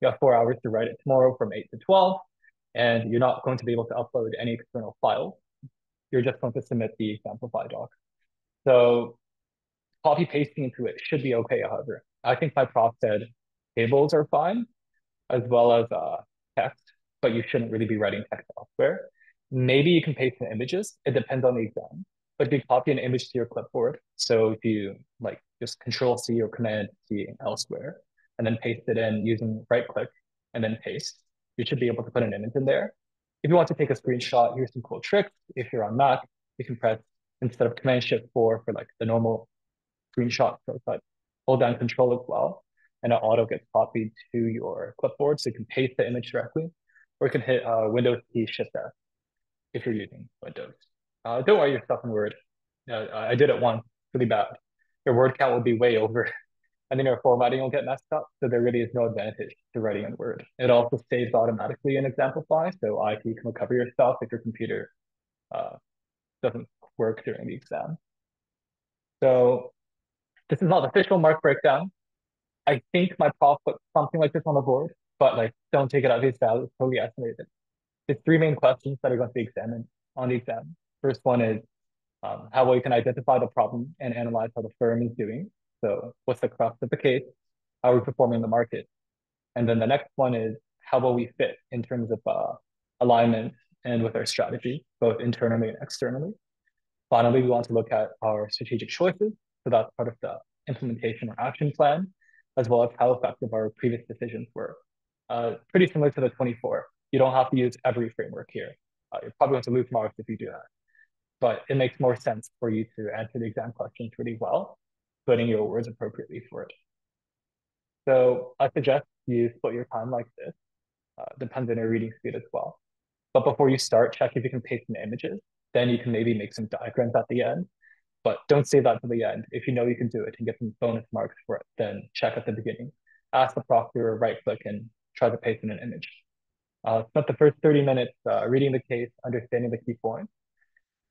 You have four hours to write it tomorrow from 8 to 12, and you're not going to be able to upload any external file. You're just going to submit the Examplify doc. So copy pasting into it should be okay, however. I think my prof said tables are fine, as well as uh, text, but you shouldn't really be writing text elsewhere. Maybe you can paste in images. It depends on the exam. But you copy an image to your clipboard, so if you like just Control C or Command C elsewhere, and then paste it in using right click and then paste, you should be able to put an image in there. If you want to take a screenshot, here's some cool tricks. If you're on Mac, you can press instead of Command Shift 4 for like the normal screenshot shortcut, hold down Control as well, and it auto gets copied to your clipboard, so you can paste the image directly, or you can hit uh, Windows key Shift F if you're using Windows. Uh, don't write yourself in Word. Uh, I did it once, really bad. Your word count will be way over and then your formatting will get messed up. So there really is no advantage to writing in Word. It also saves automatically in Examplify, so IT can recover your stuff if your computer uh, doesn't work during the exam. So this is not the official mark breakdown. I think my prof put something like this on the board, but like don't take it at face value, it's totally estimated. There's three main questions that are going to be examined on the exam. First one is um, how well you can identify the problem and analyze how the firm is doing. So what's the crux of the case? How are we performing in the market? And then the next one is how will we fit in terms of uh, alignment and with our strategy, both internally and externally. Finally, we want to look at our strategic choices. So that's part of the implementation or action plan, as well as how effective our previous decisions were. Uh, pretty similar to the 24. You don't have to use every framework here. Uh, you're probably going to lose marks if you do that. But it makes more sense for you to answer the exam questions really well putting your words appropriately for it. So I suggest you split your time like this, uh, depends on your reading speed as well. But before you start, check if you can paste in images. Then you can maybe make some diagrams at the end. But don't save that to the end. If you know you can do it and get some bonus marks for it, then check at the beginning. Ask the proctor, right click, and try to paste in an image. Uh, spent the first 30 minutes uh, reading the case, understanding the key points.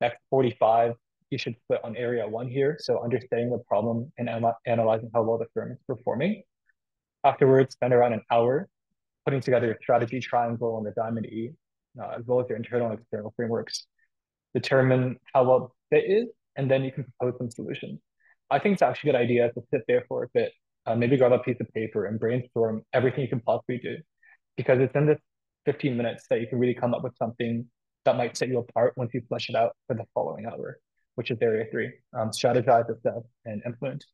Next 45, you should put on area one here. So understanding the problem and analyzing how well the firm is performing. Afterwards, spend around an hour putting together your strategy triangle and the diamond E, uh, as well as your internal and external frameworks. Determine how well fit is, and then you can propose some solutions. I think it's actually a good idea to sit there for a bit, uh, maybe grab a piece of paper and brainstorm everything you can possibly do, because it's in this 15 minutes that you can really come up with something that might set you apart once you flesh it out for the following hour which is area three, um, strategize, assess, and implement.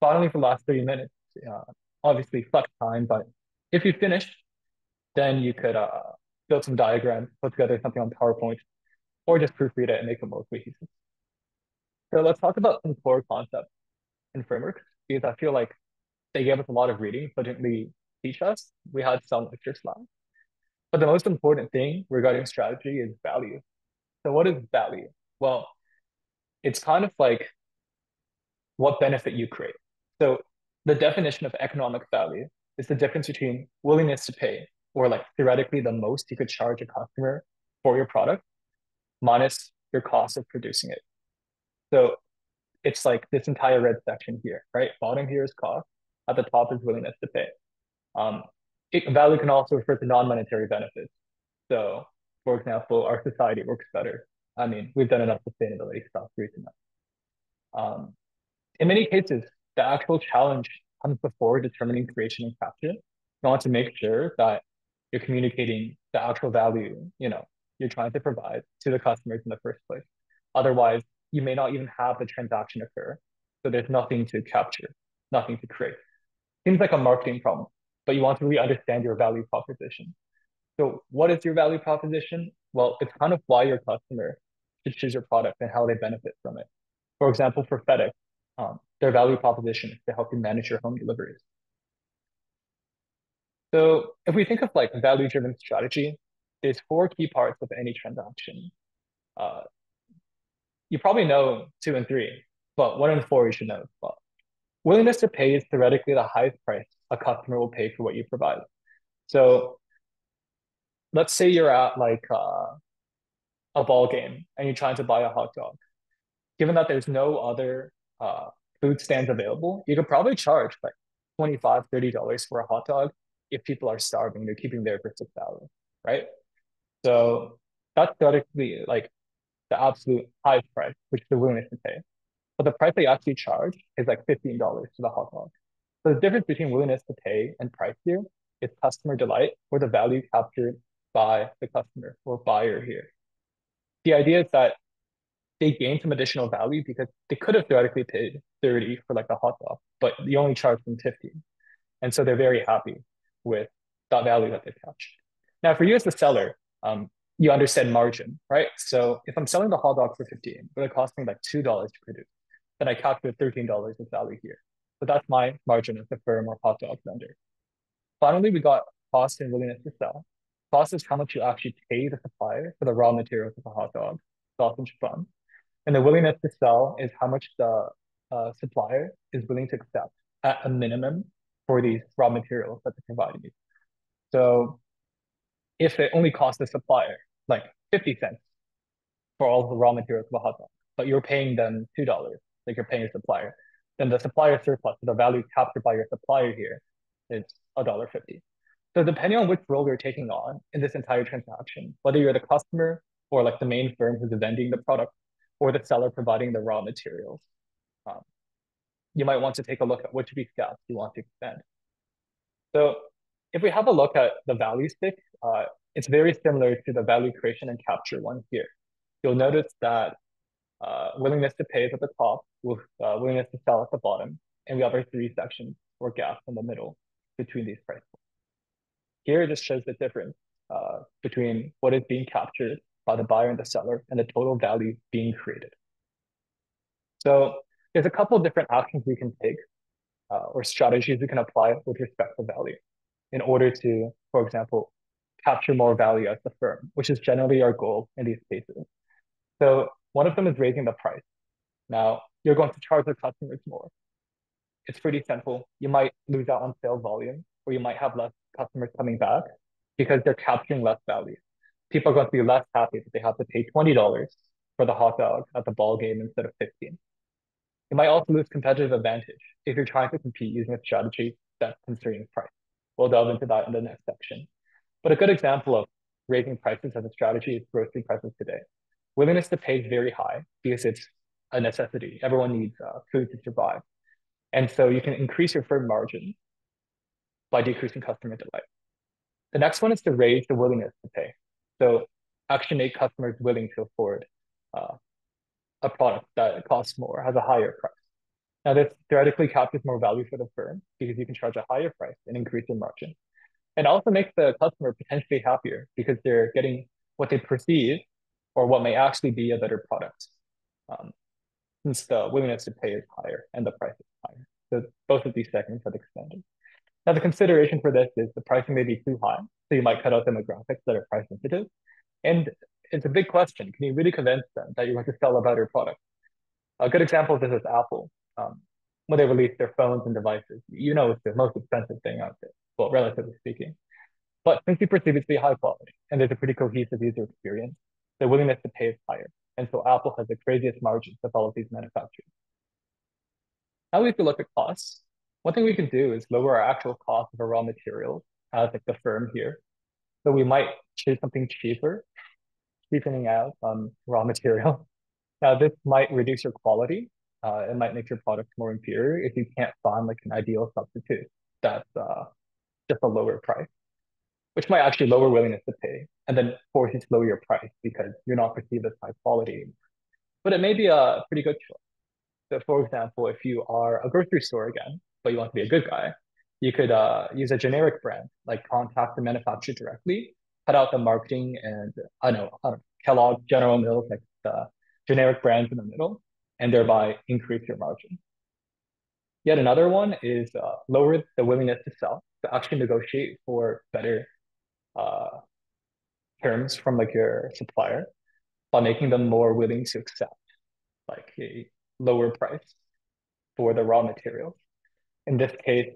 Finally, for the last 30 minutes, uh, obviously flex time, but if you finish, then you could uh, build some diagrams, put together something on PowerPoint, or just proofread it and make it more cohesive. So let's talk about some core concepts and frameworks, because I feel like they gave us a lot of reading, but didn't really teach us. We had some lecture slides. But the most important thing regarding strategy is value. So what is value? Well, it's kind of like what benefit you create. So the definition of economic value is the difference between willingness to pay or like theoretically the most you could charge a customer for your product minus your cost of producing it. So it's like this entire red section here, right? Bottom here is cost, at the top is willingness to pay. Um, it, value can also refer to non-monetary benefits. So for example, our society works better I mean, we've done enough sustainability stuff recently. Um, in many cases, the actual challenge comes before determining creation and capture. You want to make sure that you're communicating the actual value, you know, you're trying to provide to the customers in the first place. Otherwise, you may not even have the transaction occur. So there's nothing to capture, nothing to create. Seems like a marketing problem, but you want to really understand your value proposition. So what is your value proposition? Well, it's kind of why your customer to choose your product and how they benefit from it. For example, for FedEx, um, their value proposition is to help you manage your home deliveries. So if we think of like value-driven strategy, there's four key parts of any transaction. Uh, you probably know two and three, but one and four you should know. as well. willingness to pay is theoretically the highest price a customer will pay for what you provide. So let's say you're at like uh, a ball game and you're trying to buy a hot dog, given that there's no other uh, food stands available, you could probably charge like $25, $30 for a hot dog if people are starving, they're keeping there for six hours, right? So that's theoretically like the absolute high price, which they're to pay. But the price they actually charge is like $15 to the hot dog. So the difference between willingness to pay and price here is customer delight or the value captured by the customer or buyer here. The idea is that they gain some additional value because they could have theoretically paid 30 for like a hot dog, but you only charge them 15. And so they're very happy with that value that they've captured. Now, for you as the seller, um, you understand margin, right? So if I'm selling the hot dog for 15, but it costs me like $2 to produce, then I calculate $13 of value here. So that's my margin as a firm or hot dog vendor. Finally, we got cost and willingness to sell. Cost is how much you actually pay the supplier for the raw materials of the hot dog, sausage bun. And the willingness to sell is how much the uh, supplier is willing to accept at a minimum for these raw materials that they're providing you. So if it only costs the supplier like 50 cents for all the raw materials of a hot dog, but you're paying them $2, like you're paying your supplier, then the supplier surplus, the value captured by your supplier here is $1.50. So depending on which role you're taking on in this entire transaction, whether you're the customer or like the main firm who's vending the product or the seller providing the raw materials, um, you might want to take a look at which of these gaps you want to expand. So if we have a look at the value stick, uh, it's very similar to the value creation and capture one here. You'll notice that uh, willingness to pay is at the top with uh, willingness to sell at the bottom. And we have our three sections or gaps in the middle between these price points. Here, just shows the difference uh, between what is being captured by the buyer and the seller and the total value being created. So there's a couple of different actions we can take uh, or strategies we can apply with respect to value in order to, for example, capture more value as the firm, which is generally our goal in these cases. So one of them is raising the price. Now, you're going to charge the customers more. It's pretty simple. You might lose out on sales volume, or you might have less customers coming back because they're capturing less value. People are going to be less happy that they have to pay $20 for the hot dog at the ball game instead of 15. You might also lose competitive advantage if you're trying to compete using a strategy that's considering price. We'll delve into that in the next section. But a good example of raising prices as a strategy is grocery prices today. Willingness to pay very high because it's a necessity. Everyone needs uh, food to survive. And so you can increase your firm margin by decreasing customer delight. The next one is to raise the willingness to pay. So actually make customers willing to afford uh, a product that costs more, has a higher price. Now this theoretically captures more value for the firm because you can charge a higher price and increase your margin. And also makes the customer potentially happier because they're getting what they perceive or what may actually be a better product. Um, since the willingness to pay is higher and the price is higher. So both of these segments have expanded. Now the consideration for this is the pricing may be too high, so you might cut out demographics that are price sensitive. And it's a big question. Can you really convince them that you want to sell a better product? A good example of this is Apple. Um, when they release their phones and devices, you know it's the most expensive thing out there, well, relatively speaking. But since you perceive it to be high quality and there's a pretty cohesive user experience, the willingness to pay is higher. And so Apple has the craziest margins of all of these manufacturers. Now we can look at costs. One thing we can do is lower our actual cost of our raw materials as like the firm here. So we might choose something cheaper, cheapening out um, raw material. Now this might reduce your quality. Uh, it might make your product more inferior if you can't find like an ideal substitute that's uh, just a lower price which might actually lower willingness to pay and then force you to lower your price because you're not perceived as high quality. But it may be a pretty good choice. So for example, if you are a grocery store again, but you want to be a good guy, you could uh, use a generic brand, like contact the manufacturer directly, cut out the marketing and I know, I don't know Kellogg, General Mills, like the generic brands in the middle, and thereby increase your margin. Yet another one is uh, lower the willingness to sell, to actually negotiate for better uh, terms from like your supplier by making them more willing to accept like a lower price for the raw materials. In this case,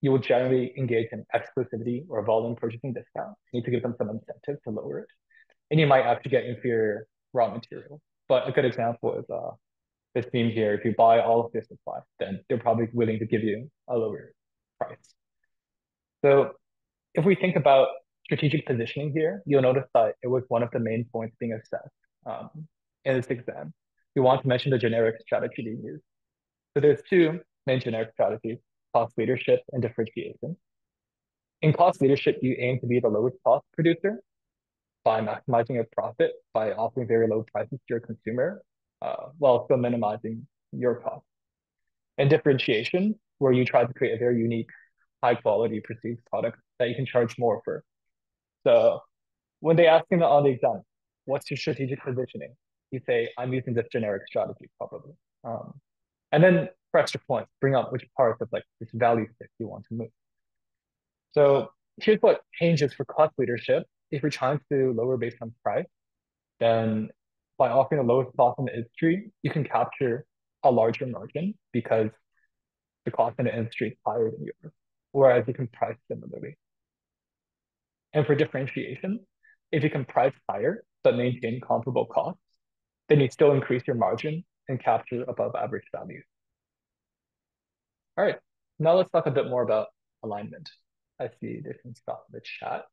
you will generally engage in exclusivity or volume purchasing discount. You need to give them some incentive to lower it. And you might actually get inferior raw material. But a good example is uh, this theme here. If you buy all of their supply, then they're probably willing to give you a lower price. So if we think about strategic positioning here, you'll notice that it was one of the main points being assessed um, in this exam. We want to mention the generic strategy to use. So there's two main generic strategies, cost leadership and differentiation. In cost leadership, you aim to be the lowest cost producer by maximizing your profit by offering very low prices to your consumer uh, while still minimizing your cost. And differentiation, where you try to create a very unique, high quality perceived product that you can charge more for. So when they ask you on the exam, what's your strategic positioning? You say, I'm using this generic strategy probably. Um, and then for extra points, bring up which parts of like this value stick you want to move. So here's what changes for cost leadership. If you're trying to lower based on price, then by offering the lowest cost in the industry, you can capture a larger margin because the cost in the industry is higher than yours, whereas you can price similarly. And for differentiation, if you can price higher but maintain comparable costs, then you still increase your margin and capture above average value. All right, now let's talk a bit more about alignment. I see different stuff in the chat.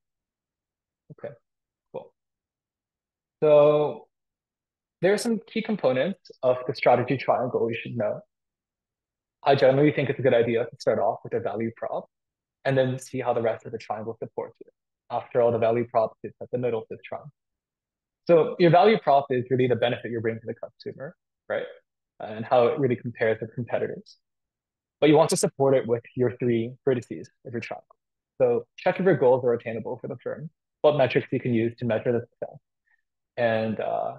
Okay, cool. So there are some key components of the strategy triangle you should know. I generally think it's a good idea to start off with a value prop and then see how the rest of the triangle supports it. After all, the value prop sits at the middle of the triangle. So your value prop is really the benefit you're bringing to the consumer, right? And how it really compares with competitors. But you want to support it with your three vertices of your triangle. So check if your goals are attainable for the firm, what metrics you can use to measure the success, and uh,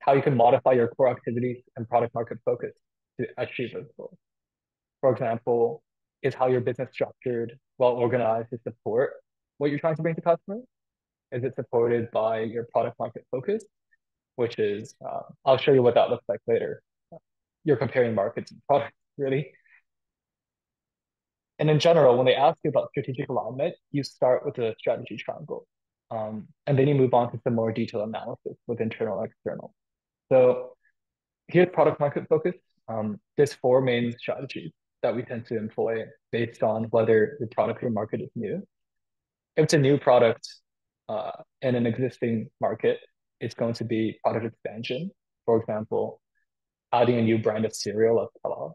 how you can modify your core activities and product market focus to achieve those goals. For example, is how your business structured, well organized to support what you're trying to bring to customers? Is it supported by your product market focus, which is, uh, I'll show you what that looks like later. You're comparing markets and products, really. And in general, when they ask you about strategic alignment, you start with the strategy triangle. Um, and then you move on to some more detailed analysis with internal and external. So here's product market focus. Um, there's four main strategies that we tend to employ based on whether the product or market is new. If it's a new product uh, in an existing market, it's going to be product expansion. For example, adding a new brand of cereal of Kellogg.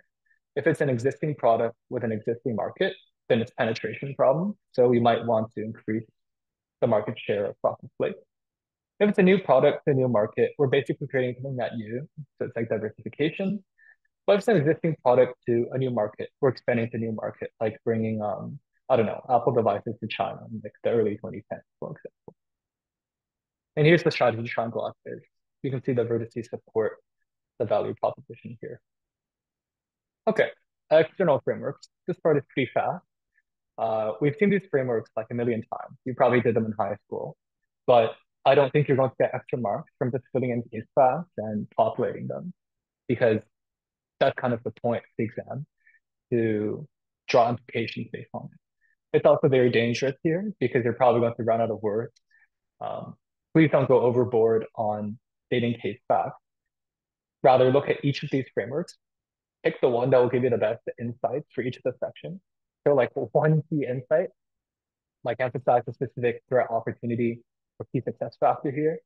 If it's an existing product with an existing market, then it's penetration problem. So we might want to increase the market share of Frosted Flakes. If it's a new product to a new market, we're basically creating something that new. So it's like diversification. But if it's an existing product to a new market, we're expanding to new market, like bringing, um, I don't know, Apple devices to China in like the early 2010s, for example. And here's the strategy triangle up there. You can see the vertices support the value proposition here. Okay, external frameworks. This part is pretty fast. Uh, we've seen these frameworks like a million times. You probably did them in high school, but I don't think you're going to get extra marks from just filling in these facts and populating them because that's kind of the point of the exam to draw implications based on it. It's also very dangerous here because you're probably going to run out of words. Um, please don't go overboard on stating case facts. Rather, look at each of these frameworks, pick the one that will give you the best insights for each of the sections. So like one key insight, like emphasize a specific threat opportunity or key success factor here.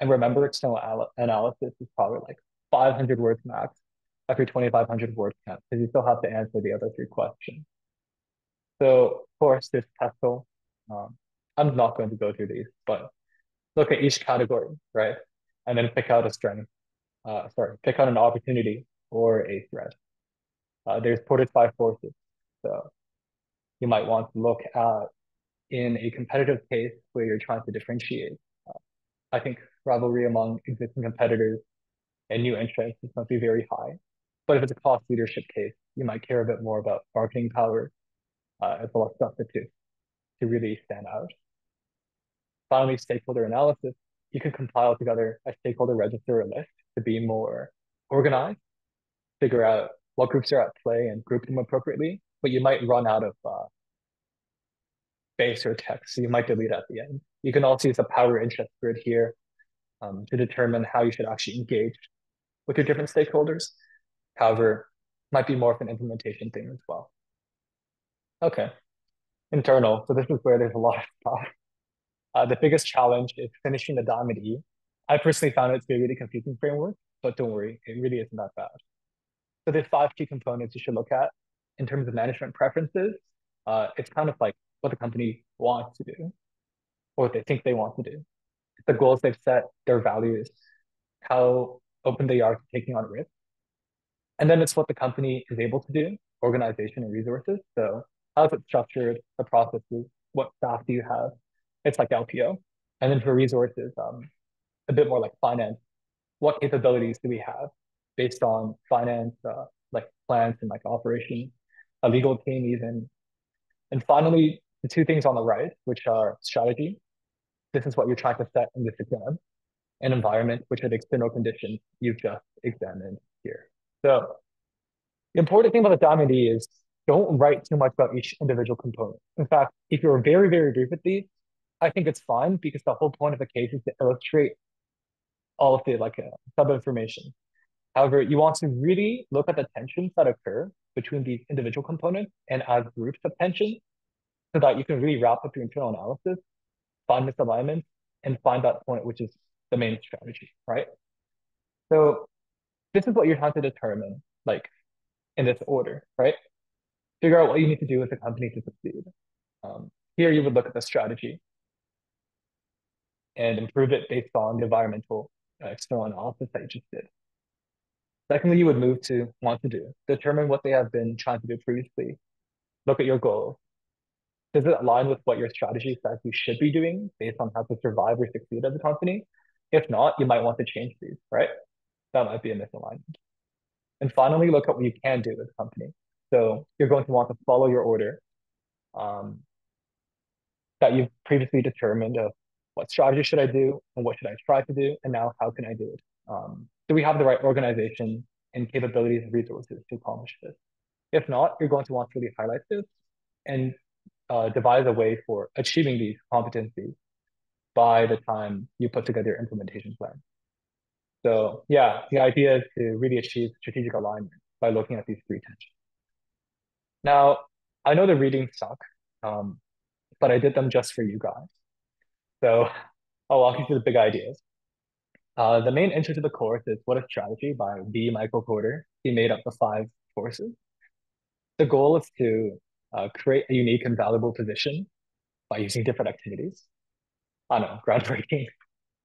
And remember, external analysis is probably like 500 words max after 2,500 word count, because you still have to answer the other three questions. So of course, this PESTEL, um, I'm not going to go through these, but look at each category, right? And then pick out a strength, uh, sorry, pick out an opportunity or a threat. Uh, there's Porter's five forces. So you might want to look at in a competitive case where you're trying to differentiate. Uh, I think rivalry among existing competitors and new entrants is going to be very high. But if it's a cost leadership case, you might care a bit more about bargaining power uh, as well as substitutes to really stand out. Finally, stakeholder analysis. You can compile together a stakeholder register or list to be more organized, figure out what groups are at play and group them appropriately, but you might run out of uh, space or text, so you might delete at the end. You can also use a power interest grid here um, to determine how you should actually engage with your different stakeholders. However, might be more of an implementation thing as well. Okay. internal. So this is where there's a lot of stuff. Uh, the biggest challenge is finishing the Diamond E. I personally found it to be a really confusing framework, but don't worry, it really isn't that bad. So there's five key components you should look at in terms of management preferences. Uh, it's kind of like what the company wants to do or what they think they want to do. The goals they've set, their values, how open they are to taking on risk. And then it's what the company is able to do, organization and resources. So how is it structured, the processes, what staff do you have? It's like LPO. And then for resources, um, a bit more like finance. What capabilities do we have based on finance, uh, like plans and like operations, a legal team even. And finally, the two things on the right, which are strategy. This is what you're trying to set in this exam, and environment, which are the external conditions you've just examined here. So the important thing about the Diamond E is don't write too much about each individual component. In fact, if you're very, very brief with these, I think it's fine because the whole point of the case is to illustrate all of the like uh, sub information. However, you want to really look at the tensions that occur between these individual components and as groups of tension so that you can really wrap up your internal analysis, find misalignment, and find that point, which is the main strategy, right? So this is what you're trying to determine, like in this order, right? Figure out what you need to do with the company to succeed. Um, here you would look at the strategy and improve it based on the environmental uh, external analysis that you just did. Secondly, you would move to want to do. Determine what they have been trying to do previously. Look at your goals. Does it align with what your strategy says you should be doing based on how to survive or succeed as a company? If not, you might want to change these, right? That might be a misalignment. And finally, look at what you can do as a company. So you're going to want to follow your order um, that you've previously determined of what strategy should I do and what should I try to do, and now how can I do it? Um, do we have the right organization and capabilities and resources to accomplish this? If not, you're going to want to really highlight this and uh, devise a way for achieving these competencies by the time you put together your implementation plan. So yeah, the idea is to really achieve strategic alignment by looking at these three tensions. Now, I know the readings suck, um, but I did them just for you guys. So I'll walk you through the big ideas. Uh, the main intro to the course is What a Strategy by B. Michael Porter. He made up the five forces. The goal is to uh, create a unique and valuable position by using different activities. I don't know, groundbreaking.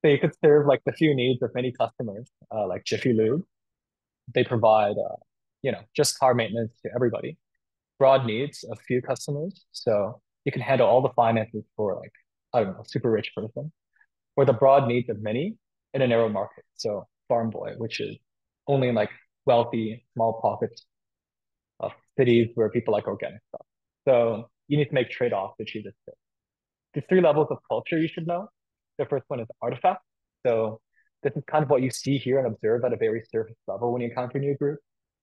So you could serve like the few needs of many customers, uh, like Jiffy Lube. They provide, uh, you know, just car maintenance to everybody. Broad needs of few customers, so you can handle all the finances for like I don't know, super rich person, or the broad needs of many in a narrow market. So Farm Boy, which is only in like wealthy small pockets of cities where people like organic stuff. So you need to make trade-offs to achieve this. Fit. The three levels of culture you should know. The first one is artifact. So this is kind of what you see here and observe at a very surface level when you encounter a new group.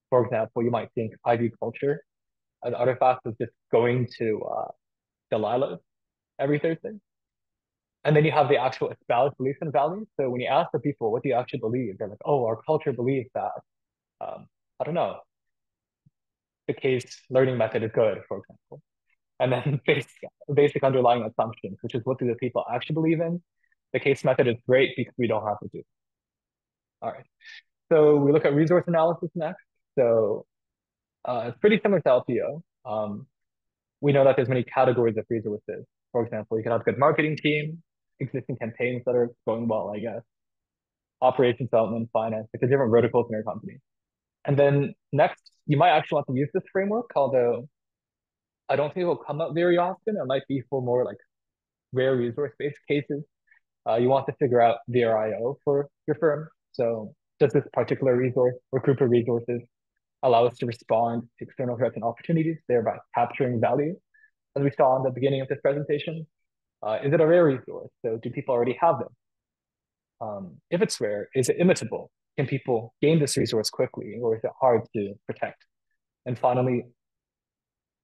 For example, you might think Ivey culture. An artifact is just going to uh, Delilah every Thursday. And then you have the actual espoused beliefs and values. So when you ask the people, what do you actually believe? They're like, oh, our culture believes that, um, I don't know, the case learning method is good, for example. And then basic, basic underlying assumptions, which is what do the people actually believe in? The case method is great because we don't have to do. All right. So we look at resource analysis next. So uh, it's pretty similar to LPO. Um, we know that there's many categories of resources. For example, you can have a good marketing team, existing campaigns that are going well, I guess. Operations development, finance, like the different verticals in your company. And then next, you might actually want to use this framework, although I don't think it will come up very often. It might be for more like rare resource-based cases. Uh, you want to figure out VRIO for your firm. So does this particular resource or group of resources allow us to respond to external threats and opportunities, thereby capturing value, as we saw in the beginning of this presentation? Uh, is it a rare resource? So do people already have them? Um, if it's rare, is it imitable? Can people gain this resource quickly or is it hard to protect? And finally,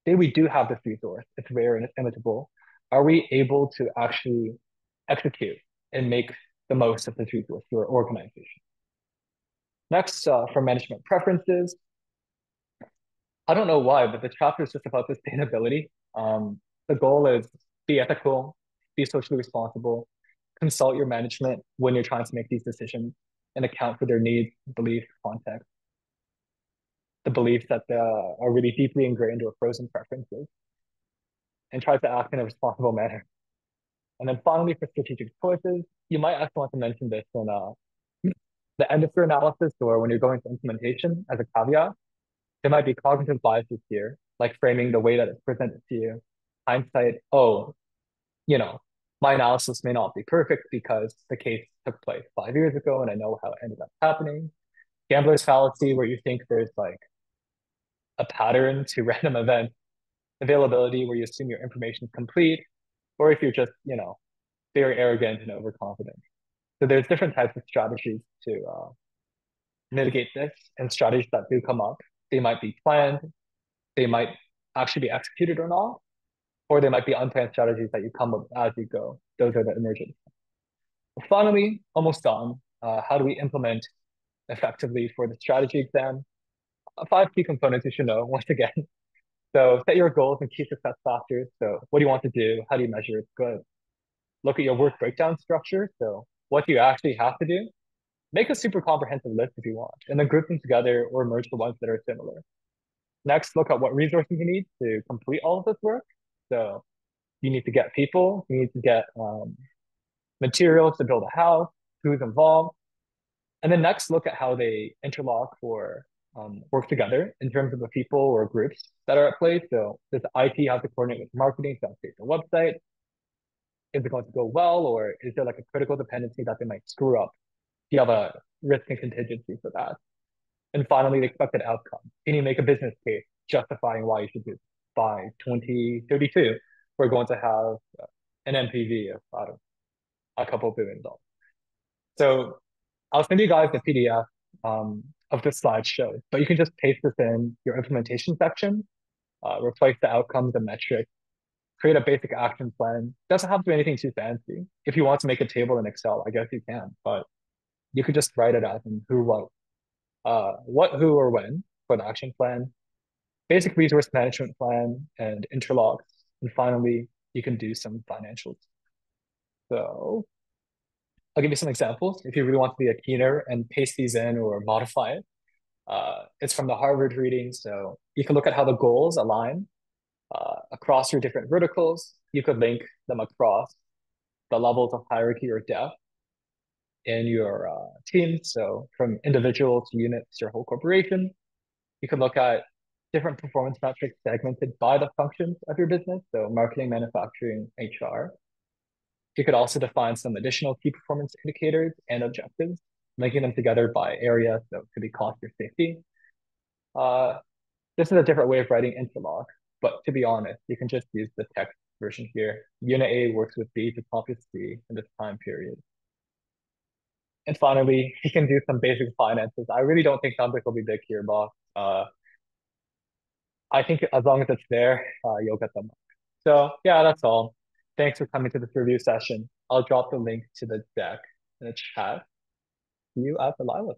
say we do have this resource, it's rare and it's imitable, are we able to actually execute and make the most of this resource for our organization? Next, uh, for management preferences, I don't know why, but the chapter is just about sustainability. Um, The goal is be ethical, be socially responsible, consult your management when you're trying to make these decisions and account for their needs, beliefs, context, the beliefs that uh, are really deeply ingrained or frozen preferences, and try to act in a responsible manner. And then finally, for strategic choices, you might actually want to mention this in uh, the end of your analysis or when you're going to implementation as a caveat. There might be cognitive biases here, like framing the way that it's presented to you. Hindsight, oh, you know, my analysis may not be perfect because the case took place five years ago and I know how it ended up happening. Gambler's fallacy, where you think there's like a pattern to random event availability where you assume your information is complete, or if you're just, you know, very arrogant and overconfident. So there's different types of strategies to uh, mitigate this and strategies that do come up. They might be planned, they might actually be executed or not, or they might be unplanned strategies that you come up as you go. Those are the emergent. Finally, almost done. Uh, how do we implement effectively for the strategy exam? Five key components you should know once again. So set your goals and key success factors. So what do you want to do? How do you measure it? good? Look at your work breakdown structure. So what do you actually have to do? Make a super comprehensive list if you want, and then group them together or merge the ones that are similar. Next, look at what resources you need to complete all of this work. So you need to get people, you need to get um, materials to build a house, who's involved. And then next, look at how they interlock or um, work together in terms of the people or groups that are at play. So does IT have to coordinate with marketing to update the website? Is it going to go well, or is there like a critical dependency that they might screw up? Do you have a risk and contingency for that? And finally, the expected outcome. Can you make a business case justifying why you should do this? By 2032, we're going to have an NPV of I don't a couple billion dollars. So I'll send you guys the PDF um, of the slideshow, but you can just paste this in your implementation section, uh, replace the outcomes and metrics, create a basic action plan. Doesn't have to be anything too fancy. If you want to make a table in Excel, I guess you can, but you could just write it out in who, what, uh, what, who, or when for the action plan, basic resource management plan and interlocks. And finally, you can do some financials. So I'll give you some examples if you really want to be a keener and paste these in or modify it. Uh, it's from the Harvard reading. So you can look at how the goals align uh, across your different verticals. You could link them across the levels of hierarchy or depth in your uh, team. So from individual to units, your whole corporation. You can look at different performance metrics segmented by the functions of your business. So marketing, manufacturing, HR. You could also define some additional key performance indicators and objectives, linking them together by area. So it could be cost or safety. Uh, this is a different way of writing interlock, but to be honest, you can just use the text version here. Unit A works with B to copy C in this time period. And finally, you can do some basic finances. I really don't think numbers will be big here, boss. Uh, I think as long as it's there, uh, you'll get them. So yeah, that's all. Thanks for coming to this review session. I'll drop the link to the deck in the chat. See you at the live.